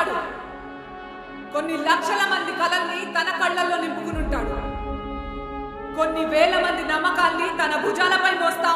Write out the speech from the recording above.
ఉంటాడు. కొన్ని లక్షల మంది కలల్ని తన కళ్ళల్లో నింపుకుని ఉంటాడు. కొన్ని వేల మంది నమ్మకాల్ని తన భుజాలపై మోస్తా